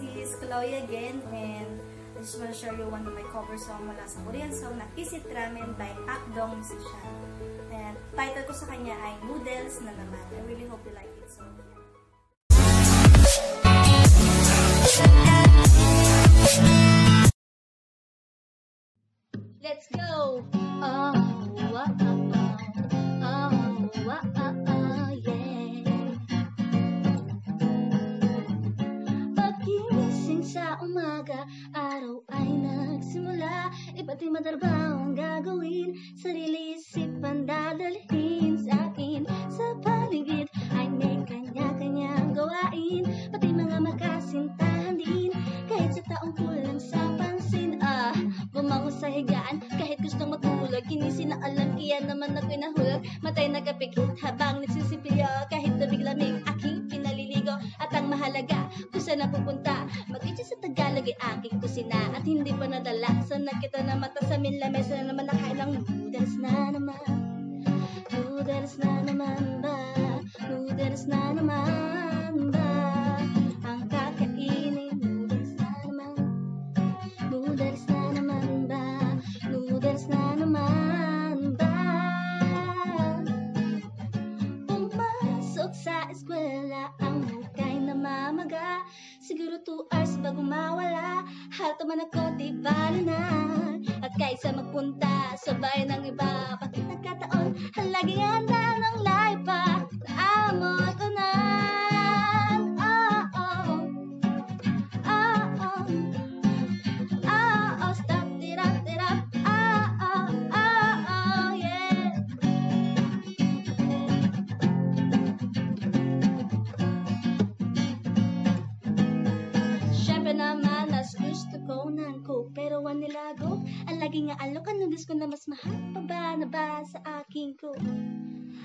this is Chloe again and I just want to share you one of my cover song mula sa Korean song na Kisit Ramen by Akdong Musician. And title ko sa kanya ay Noodles na naman. I really hope you like it. So, Let's go! Oh, oh, umaga, araw ay nagsimula. Iba't ibang trabaho ang gagawin, sarili isipan dadalhin sa akin. Sa paligid ay may kanya-kanyang gawain, pati mga makasintahan din. Kahit sa taong kulang sa pansin, ah, bumangon sa higaan, kahit gustong matulog, kinisin na alam, iyan naman ako'y nahulog. Matay nagkapikit habang nagsisipilyo, kahit lamig-lamig, aking pinaliligo. At ang mahalaga, kung saan napupunta, mag-itcha sa Tagalog ay aking kusina. At hindi pa nadala, sa nakita na mata sa min lamesa na naman nakailang noodles na naman. Noodles na naman ba? Noodles na naman ba? Ang kakainin, noodles na naman. Noodles na naman ba? Noodles na naman ba? Pumasok sa eskwela ang hukay na mamaga Siguro 2 hours bago mawala. Halto man ako, di bali na. At kaysa magpunta sa bayan ng iba. Bakit nagkataon, halaging nilago, ang lagi nga alok Ang noodles ko na mas mahal pa ba na ba sa aking coke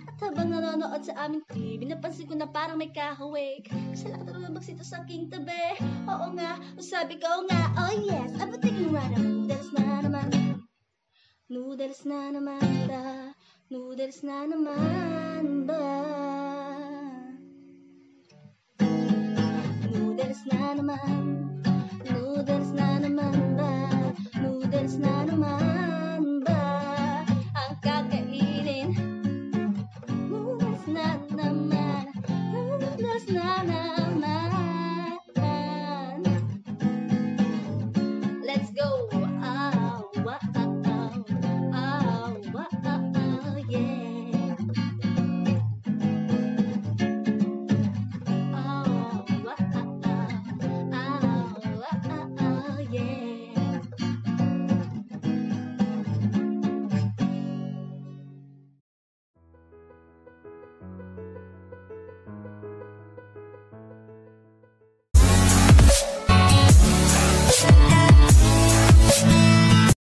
At habang nanonood sa aming TV Napansin ko na parang may kahawig. Kasi lang tulubag sito sa aking tabi. Oo nga, sabi ko nga Oh yes, abutin mo na Noodles na naman. Noodles na naman ba? Noodles na naman ba na naman Noodles na naman